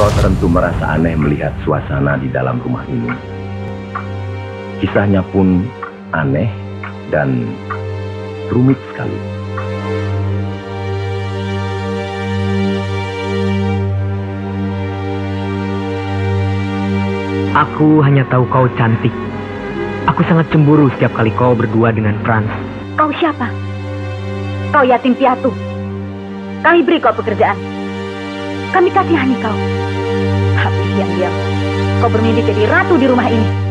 Kau tentu merasa aneh melihat suasana di dalam rumah ini. Kisahnya pun aneh dan rumit sekali. Aku hanya tahu kau cantik. Aku sangat cemburu setiap kali kau berdua dengan Franz. Kau siapa? Kau yatim piatu. Kami beri kau pekerjaan. Kami kasihani kau. Tapi diam-diam, kau bermimpi jadi ratu di rumah ini.